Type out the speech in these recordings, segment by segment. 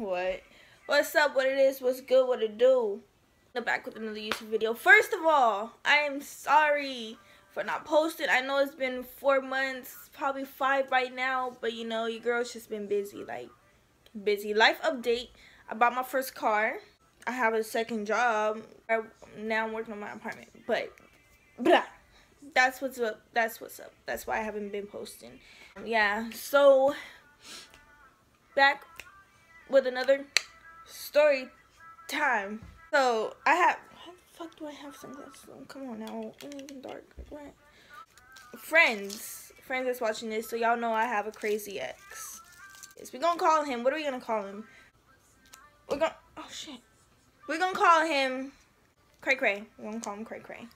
What? What's up? What it is? What's good? What it do? I'm back with another YouTube video. First of all, I am sorry for not posting. I know it's been four months, probably five right now, but you know, your girl's just been busy, like busy. Life update. I bought my first car. I have a second job. I, now I'm working on my apartment, but blah. That's what's up. That's what's up. That's why I haven't been posting. Yeah. So back with another story time. So I have how the fuck do I have sunglasses on? Come on now. It's even dark. What? Friends. Friends that's watching this, so y'all know I have a crazy ex. Yes, we're gonna call him. What are we gonna call him? We're gonna oh shit. We're gonna call him Cray Cray. We're gonna call him Cray Cray.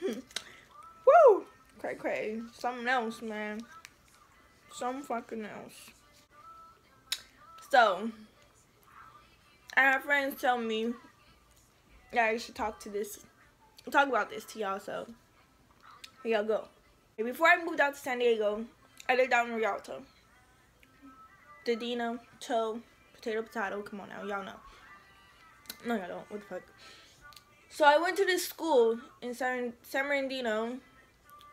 Hmm. Woo! Cray Cray. Something else, man. Some fucking else. So, I have friends tell me that I should talk to this, talk about this to y'all. So, here y'all go. Before I moved out to San Diego, I lived out in Rialto. Didina, Toe, Potato, Potato. Come on now, y'all know. No, y'all don't. What the fuck? So I went to this school in San, San Bernardino.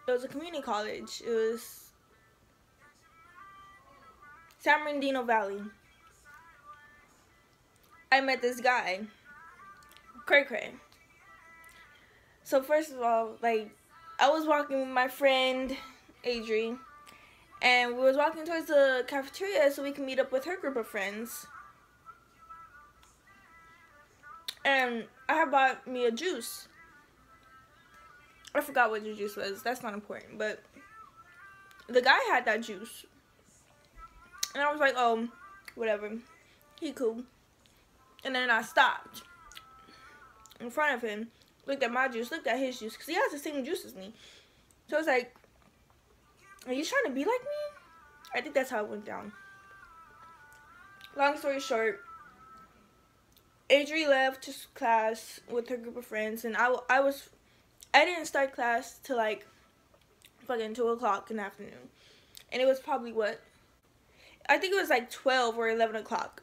It was a community college. It was San Bernardino Valley. I met this guy, Cray Cray. So first of all, like, I was walking with my friend, Adri, and we was walking towards the cafeteria so we can meet up with her group of friends. And I had bought me a juice. I forgot what the juice was. That's not important. But the guy had that juice. And I was like, oh, whatever. He cool. And then I stopped in front of him, looked at my juice, looked at his juice, because he has the same juice as me. So I was like, are you trying to be like me? I think that's how it went down. Long story short, Adri left to class with her group of friends, and I, I was, I didn't start class till like fucking 2 o'clock in the afternoon. And it was probably what? I think it was like 12 or 11 o'clock.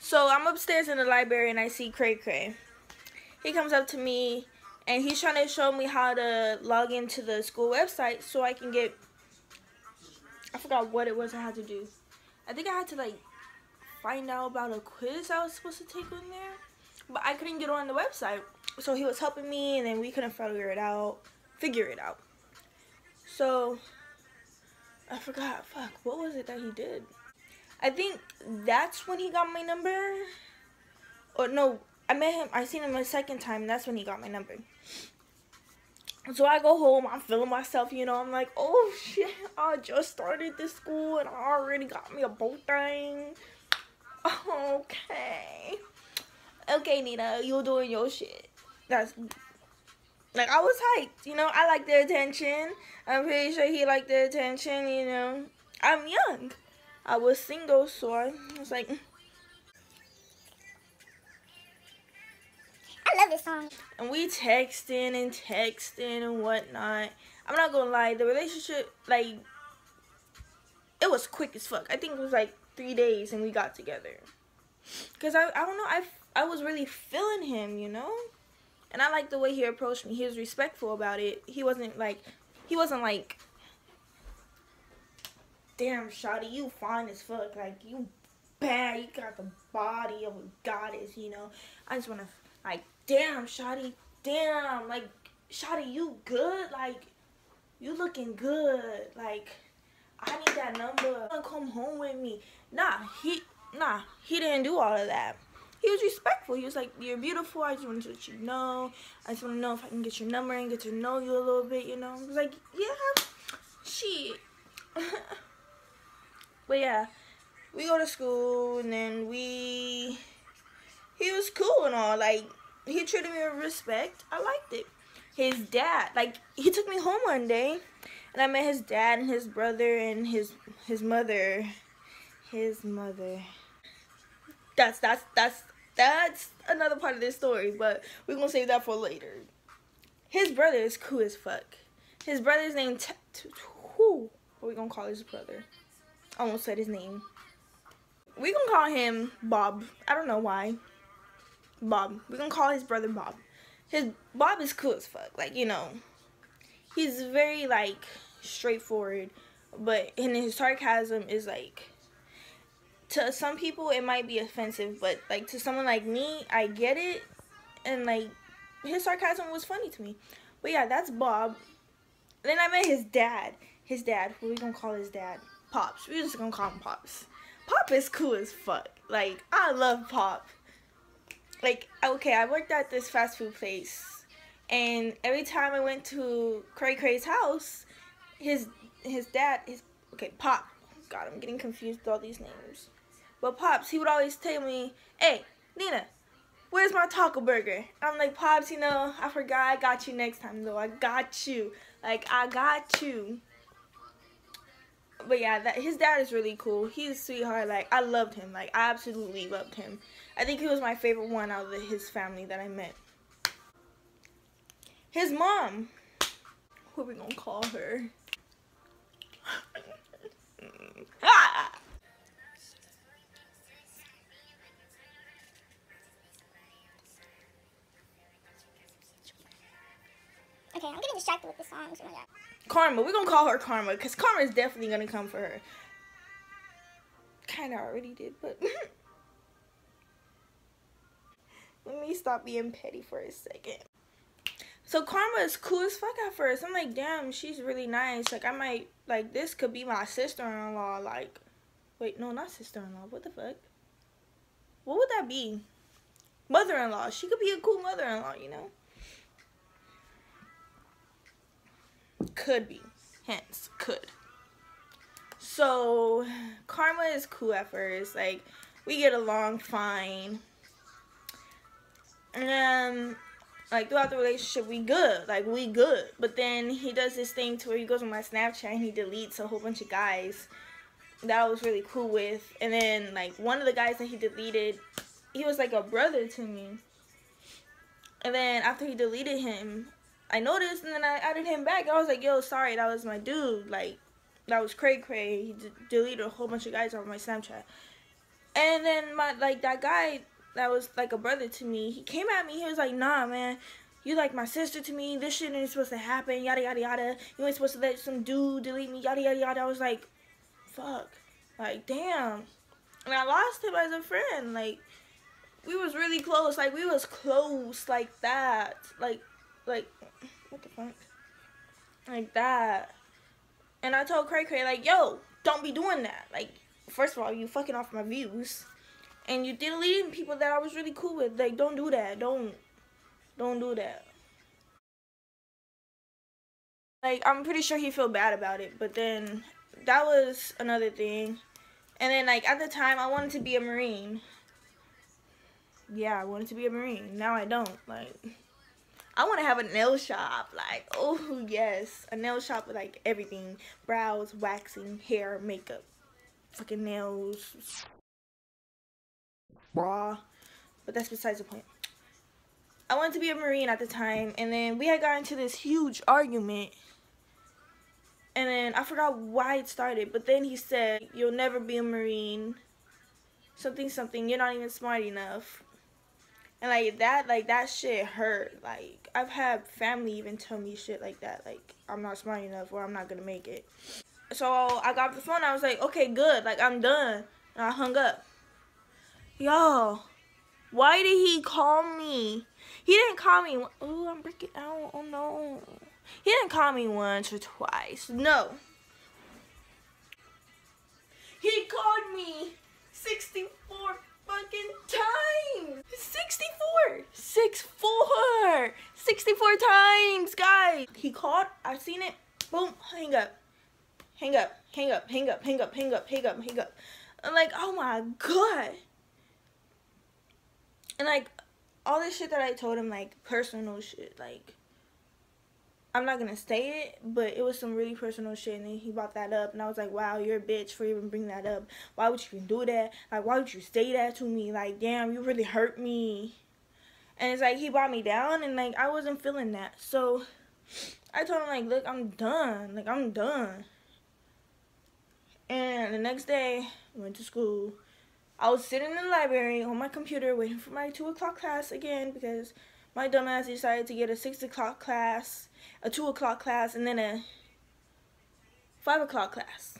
So I'm upstairs in the library and I see Cray Cray. He comes up to me and he's trying to show me how to log into the school website so I can get I forgot what it was I had to do. I think I had to like find out about a quiz I was supposed to take on there. But I couldn't get on the website. So he was helping me and then we couldn't figure it out. Figure it out. So I forgot. Fuck. What was it that he did? I think that's when he got my number. Or no, I met him. I seen him a second time. That's when he got my number. So I go home. I'm feeling myself. You know. I'm like, oh shit! I just started this school and I already got me a boat thing. Okay. Okay, Nina, you're doing your shit. That's like I was hyped. You know. I like the attention. I'm pretty sure he liked the attention. You know. I'm young. I was single, so I was like, I love this song. and we texting and texting and whatnot. I'm not gonna lie, the relationship, like, it was quick as fuck. I think it was like three days and we got together. Cause I, I don't know, I, I was really feeling him, you know? And I like the way he approached me. He was respectful about it. He wasn't like, he wasn't like, damn, Shotty, you fine as fuck. Like, you bad. You got the body of a goddess, you know? I just want to, like, damn, Shotty, damn. Like, Shotty, you good? Like, you looking good. Like, I need that number. Come home with me. Nah, he, nah, he didn't do all of that. He was respectful. He was like, you're beautiful. I just want to let you know. I just want to know if I can get your number and get to know you a little bit, you know. I was like, yeah, shit. but yeah, we go to school and then we, he was cool and all. Like, he treated me with respect. I liked it. His dad, like, he took me home one day and I met his dad and his brother and his his mother. His mother. That's that's that's that's another part of this story, but we're gonna save that for later. His brother is cool as fuck. His brother's name who? What we gonna call his brother? I almost said his name. We gonna call him Bob. I don't know why. Bob. We're gonna call his brother Bob. His Bob is cool as fuck. Like you know, he's very like straightforward, but in his sarcasm is like to some people it might be offensive, but like to someone like me, I get it, and like his sarcasm was funny to me. But yeah, that's Bob. Then I met his dad. His dad. What we gonna call his dad? Pops. We're just gonna call him Pops. Pop is cool as fuck. Like I love Pop. Like okay, I worked at this fast food place, and every time I went to Cray Cray's house, his his dad, his okay, Pop. God, I'm getting confused with all these names. But Pops, he would always tell me, "Hey, Nina, where's my taco burger?" I'm like, "Pops, you know, I forgot. I got you next time, though. I got you. Like, I got you." But yeah, that his dad is really cool. He's a sweetheart. Like, I loved him. Like, I absolutely loved him. I think he was my favorite one out of the, his family that I met. His mom. What are we gonna call her? Ah! Okay, I'm getting distracted with the songs. Oh my god. Karma. We're gonna call her Karma because Karma is definitely gonna come for her. Kinda already did, but let me stop being petty for a second. So Karma is cool as fuck at first. I'm like, damn, she's really nice. Like I might like this could be my sister-in-law. Like, wait, no, not sister-in-law. What the fuck? What would that be? Mother-in-law. She could be a cool mother-in-law, you know. Could be. Hence, could. So, Karma is cool at first. Like, we get along fine. And then like throughout the relationship, we good. Like we good. But then he does this thing to where he goes on my Snapchat and he deletes a whole bunch of guys that I was really cool with. And then like one of the guys that he deleted, he was like a brother to me. And then after he deleted him, I noticed and then I added him back. I was like, yo, sorry, that was my dude. Like, that was cray cray. He deleted a whole bunch of guys on my Snapchat. And then my like that guy that was like a brother to me, he came at me. He was like, nah, man, you like my sister to me. This shit ain't supposed to happen. Yada yada yada. You ain't supposed to let some dude delete me. Yada yada yada. I was like, fuck, like damn. And I lost him as a friend. Like we was really close. Like we was close like that. Like like what the fuck? Like that. And I told Cray Cray, like, yo, don't be doing that. Like, first of all, you fucking off my views. And you deleting people that I was really cool with. Like, don't do that. Don't don't do that. Like, I'm pretty sure he felt bad about it, but then that was another thing. And then like at the time I wanted to be a Marine. Yeah, I wanted to be a Marine. Now I don't. Like I want to have a nail shop. Like, oh, yes. A nail shop with, like, everything. Brows, waxing, hair, makeup. Fucking nails. Bra. But that's besides the point. I wanted to be a Marine at the time. And then we had gotten into this huge argument. And then I forgot why it started. But then he said, you'll never be a Marine. Something, something. You're not even smart enough. And like that, like that shit hurt. Like I've had family even tell me shit like that. Like I'm not smart enough or I'm not gonna make it. So I got the phone. I was like, okay, good. Like I'm done. And I hung up. Yo, why did he call me? He didn't call me. Oh, I'm breaking out. Oh no. He didn't call me once or twice. No. He called me 64 fucking times. 64. 64. 64 times, guys. He called. I've seen it. Boom. Hang up. Hang up. Hang up. Hang up. Hang up. Hang up. Hang up. Hang up. I'm like, oh my god. And like all this shit that I told him, like personal shit, like I'm not gonna say it, but it was some really personal shit, and then he brought that up, and I was like, "Wow, you're a bitch for even bringing that up. Why would you even do that? Like, why would you say that to me? Like, damn, you really hurt me." And it's like he brought me down, and like I wasn't feeling that, so I told him like, "Look, I'm done. Like, I'm done." And the next day, went to school. I was sitting in the library on my computer waiting for my two o'clock class again because my dumbass decided to get a six o'clock class, a two o'clock class, and then a five o'clock class.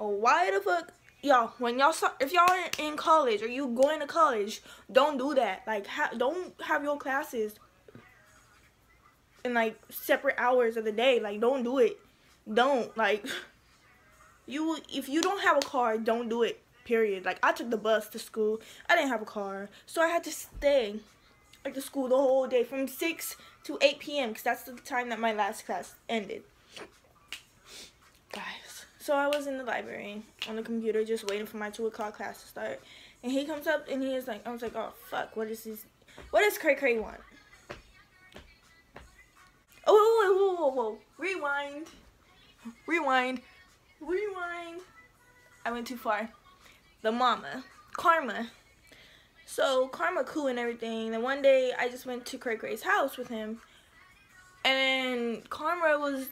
Oh, why the fuck, y'all? When y'all start, if y'all are in college or you going to college, don't do that. Like, ha don't have your classes in like separate hours of the day. Like, don't do it. Don't like you. If you don't have a car, don't do it. Period. Like, I took the bus to school. I didn't have a car, so I had to stay like the school the whole day from 6 to 8 p.m. because that's the time that my last class ended. Guys, so I was in the library on the computer just waiting for my 2 o'clock class to start. And he comes up and he is like, I was like, oh, fuck, what is this? What does Cray Cray want? Oh, whoa, whoa, whoa, whoa. Rewind. Rewind. Rewind. I went too far. The mama. Karma so Karma cool and everything. Then one day I just went to Cray Cray's house with him. And Karma was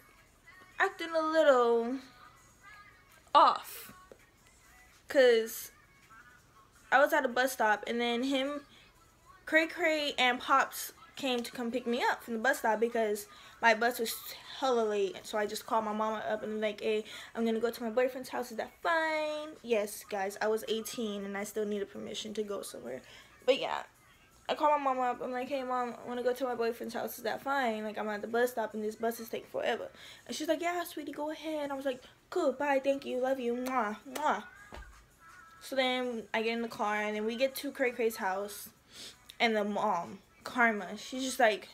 acting a little off. Cause I was at a bus stop and then him Cray Cray and Pops came to come pick me up from the bus stop because my bus was hella late. So I just called my mama up and like, hey, I'm gonna go to my boyfriend's house. Is that fine? Yes, guys, I was 18 and I still needed permission to go somewhere. But yeah, I called my mama up. I'm like, hey, mom, I want to go to my boyfriend's house. Is that fine? Like, I'm at the bus stop and this bus is taking forever. And she's like, yeah, sweetie, go ahead. And I was like, cool, bye, thank you, love you, mwah, mwah. So then I get in the car and then we get to Cray Cray's house and the mom Karma. She's just like,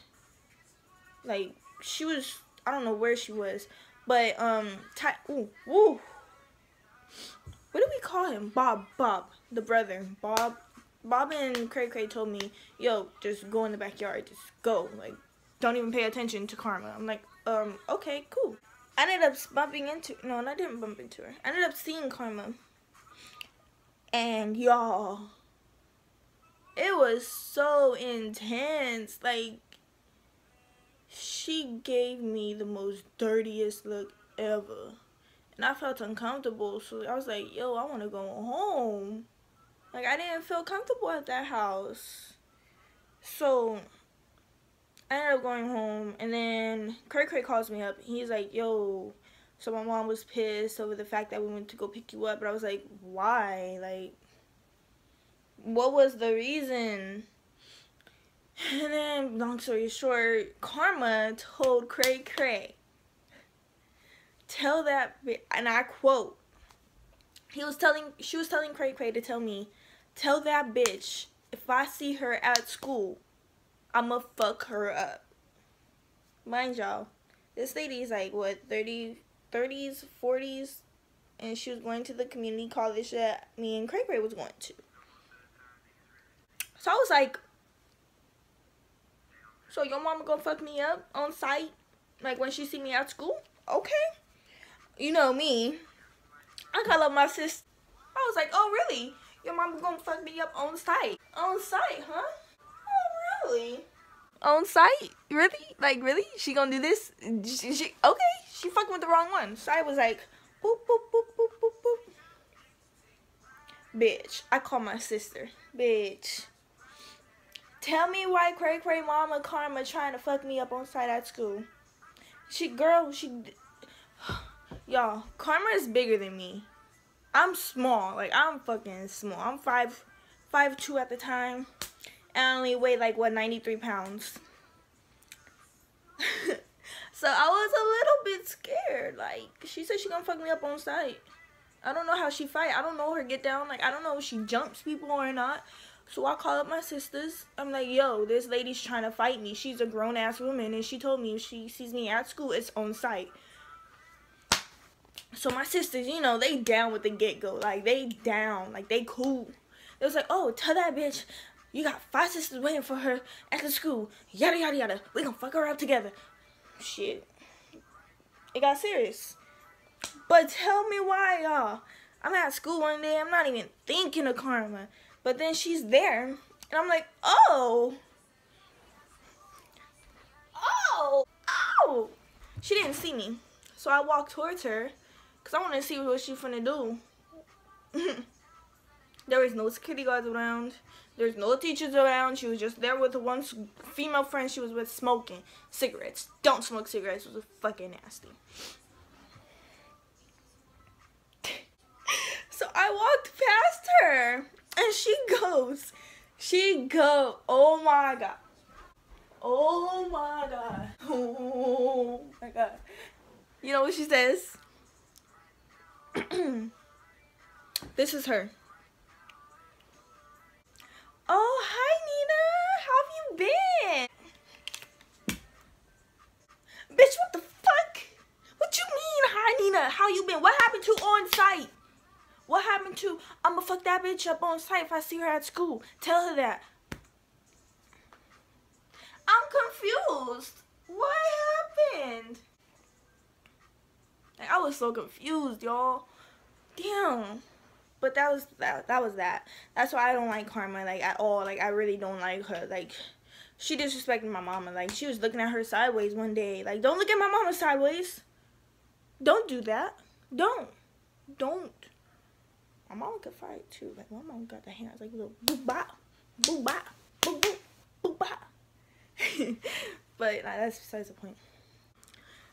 like she was. I don't know where she was, but um, Ty. Ooh. What do we call him? Bob. Bob, the brother. Bob. Bob and Cray Cray told me, yo, just go in the backyard. Just go. Like, don't even pay attention to Karma. I'm like, um, okay, cool. I ended up bumping into, no, I didn't bump into her. I ended up seeing Karma. And y'all, it was so intense. Like, she gave me the most dirtiest look ever. And I felt uncomfortable. So I was like, yo, I want to go home. Like, I didn't feel comfortable at that house. So, I ended up going home. And then Cray Cray calls me up. He's like, yo, so my mom was pissed over the fact that we went to go pick you up. But I was like, why? Like, what was the reason? And then, long story short, Karma told Cray Cray, tell that, and I quote, he was telling, she was telling Cray Cray to tell me, tell that bitch, if I see her at school, I'ma fuck her up. Mind y'all, this lady is like, what, 30, 30s, 40s, and she was going to the community college that me and Cray Cray was going to. So I was like, so your mama gonna fuck me up on site? Like when she see me at school? Okay. You know me. I call up my sister. I was like, oh really? Your mama gonna fuck me up on site? On site, huh? Oh really? On site? Really? Like really? She gonna do this? She, she okay? She fucking with the wrong one. So I was like, boop boop boop boop boop boop. Bitch, I call my sister. Bitch. Tell me why Cray Cray Mama Karma trying to fuck me up on site at school. She, girl, she, y'all, Karma is bigger than me. I'm small, like I'm fucking small. I'm five, five two at the time, and I only weigh like what 93 pounds. So I was a little bit scared. Like she said she gonna fuck me up on site. I don't know how she fight. I don't know her get down. Like I don't know if she jumps people or not. So I call up my sisters. I'm like, yo, this lady's trying to fight me. She's a grown ass woman and she told me if she sees me at school, it's on site. So my sisters, you know, they down with the get go. Like they down. Like they cool. It was like, oh, tell that bitch you got five sisters waiting for her at the school. Yada yada yada. We gonna fuck her up together. Shit. It got serious. But tell me why, y'all. I'm at school one day. I'm not even thinking of karma. But then she's there. And I'm like, oh. Oh. Oh. She didn't see me. So I walked towards her. Because I want to see what she's finna do. there was no security guards around. There's no teachers around. She was just there with one female friend she was with smoking cigarettes. Don't smoke cigarettes. It was fucking nasty. so I walked past her and she goes, she go, oh my god. Oh my god. Oh my god. You know what she says? this is her. Oh, hi Nina. How have you been? Bitch, what the fuck? What you mean, hi Nina? How you been? What happened to on site? What to I'ma fuck that bitch up on site if I see her at school? Tell her that. I'm confused. What happened? Like, I was so confused, y'all. Damn but that was that that was that that's why i don't like karma like at all like i really don't like her like she disrespected my mama like she was looking at her sideways one day like don't look at my mama sideways don't do that don't don't my mama could fight too like my mom got the hands like little boop bop boop bop boop boop boop bop but nah, that's besides the point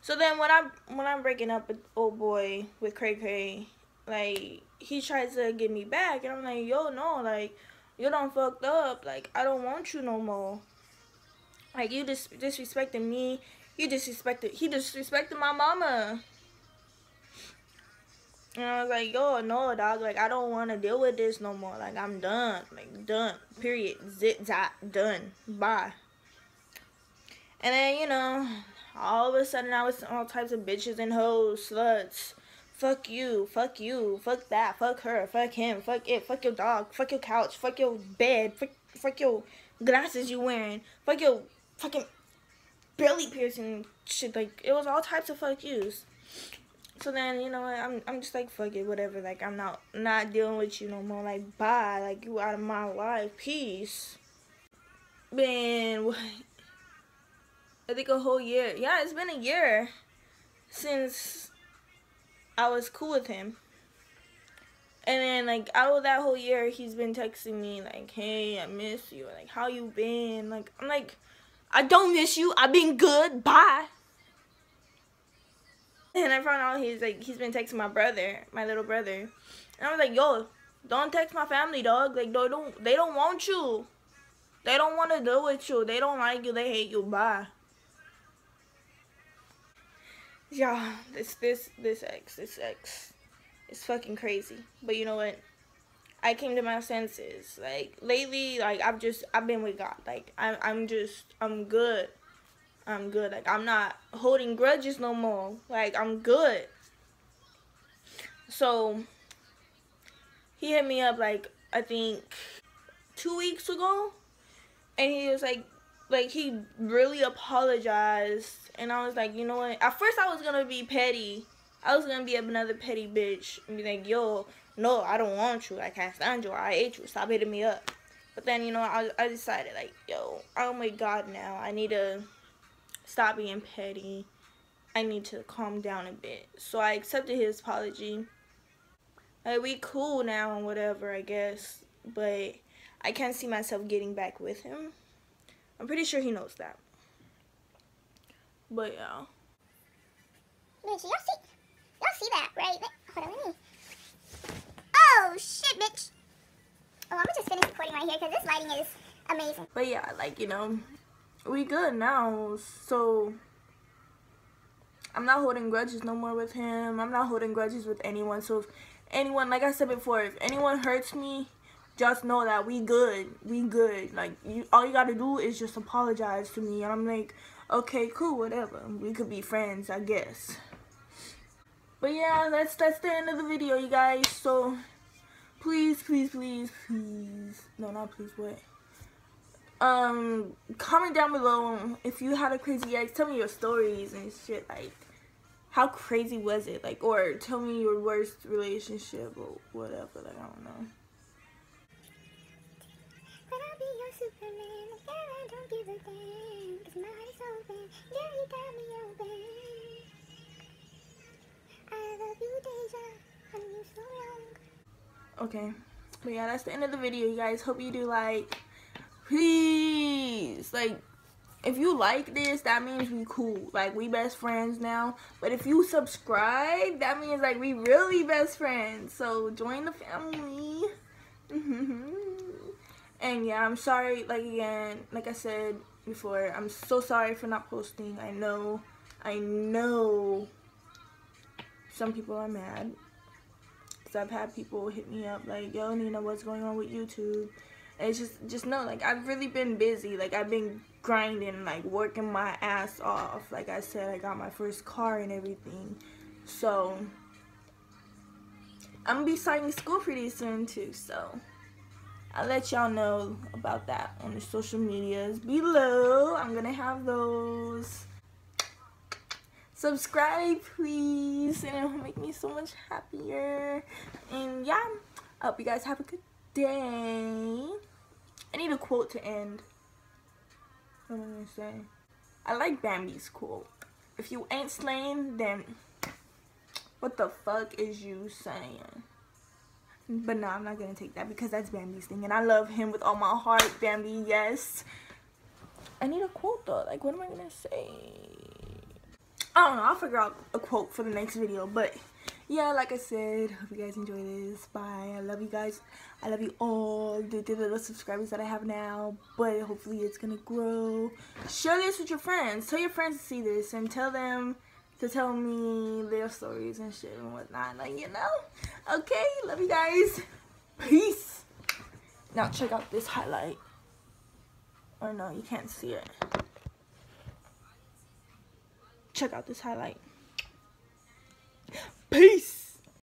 so then when i'm when i'm breaking up with old boy with cray cray like he tries to get me back and I'm like, yo, no, like you don't fucked up. Like I don't want you no more. Like you just dis disrespecting me. You disrespected he disrespected my mama. And I was like, yo, no, dog. Like, I don't want to deal with this no more. Like, I'm done. Like, done. Period. Zit, zat. Done. Bye. And then, you know, all of a sudden, I was all types of bitches and hoes, sluts, Fuck you, fuck you, fuck that, fuck her, fuck him, fuck it, fuck your dog, fuck your couch, fuck your bed, fuck, fuck your glasses you wearing, fuck your fucking belly piercing shit. Like, it was all types of fuck yous. So then, you know, I'm I'm just like, fuck it, whatever. Like, I'm not not dealing with you no more. Like, bye. Like, you out of my life. Peace. Been, I think a whole year. Yeah, it's been a year since I was cool with him. And then like out of that whole year, he's been texting me like, "Hey, I miss you. Like, how you been?" Like, I'm like, "I don't miss you. I've been good. Bye." And I found out he's like he's been texting my brother, my little brother. And I was like, "Yo, don't text my family, dog. Like, they don't they don't want you. They don't want to deal with you. They don't like you. They hate you. Bye." yeah, this this this ex, this ex is fucking crazy. But you know what? I came to my senses. Like lately, like I've just I've been with God. Like I'm I'm just I'm good. I'm good. Like I'm not holding grudges no more. Like I'm good. So he hit me up like I think two weeks ago and he was like like he really apologized and I was like, you know what? At first I was gonna be petty. I was gonna be another petty bitch and be like, yo, no, I don't want you. I can't stand you. I hate you. Stop hitting me up. But then, you know, I, I decided like, yo, oh my god now. I need to stop being petty. I need to calm down a bit. So I accepted his apology. Like, we cool now and whatever, I guess. But I can't see myself getting back with him. I'm pretty sure he knows that. But yeah. Bitch, y'all see, y'all see that, right? Hold on, let me. Oh shit, bitch. Oh, I'm just finish recording right here because this lighting is amazing. But yeah, like you know, we good now. So I'm not holding grudges no more with him. I'm not holding grudges with anyone. So if anyone, like I said before, if anyone hurts me, just know that we good. We good. Like you, all you gotta do is just apologize to me, and I'm like, okay, cool, whatever. We could be friends, I guess. But yeah, that's that's the end of the video, you guys. So please, please, please, please, no, not please, what? Um, comment down below if you had a crazy ex. Tell me your stories and shit. Like, how crazy was it? Like, or tell me your worst relationship or whatever. Like, I don't know. But I'll be your Superman. Girl, I don't give a damn. Cause my heart is open. Girl, you got me open. I love you, Deja. I knew you so long. Okay. But yeah, that's the end of the video, you guys. Hope you do like. Please. Like, if you like this, that means we cool. Like, we best friends now. But if you subscribe, that means, like, we really best friends. So, join the family. and yeah, I'm sorry, like, again, like I said before, I'm so sorry for not posting. I know, I know some people are mad. Because I've had people hit me up like, yo, Nina, what's going on with YouTube? It's just, just know, like, I've really been busy. Like, I've been grinding, like, working my ass off. Like I said, I got my first car and everything. So, I'm to be starting school pretty soon, too. So, I'll let y'all know about that on the social medias below. I'm to have those subscribe please and it'll make me so much happier and yeah i hope you guys have a good day i need a quote to end what am i say i like bambi's quote if you ain't slaying then what the fuck is you saying but no i'm not gonna take that because that's bambi's thing and i love him with all my heart bambi yes i need a quote though like what am i gonna say I don't know. I'll figure out a quote for the next video. But yeah, like I said, hope you guys enjoy this. Bye. I love you guys. I love you all. The, the little subscribers that I have now. But hopefully it's going to grow. Share this with your friends. Tell your friends to see this. And tell them to tell me their stories and shit and whatnot. Like, you know? Okay. Love you guys. Peace. Now check out this highlight. Or no, you can't see it check out this highlight. Peace.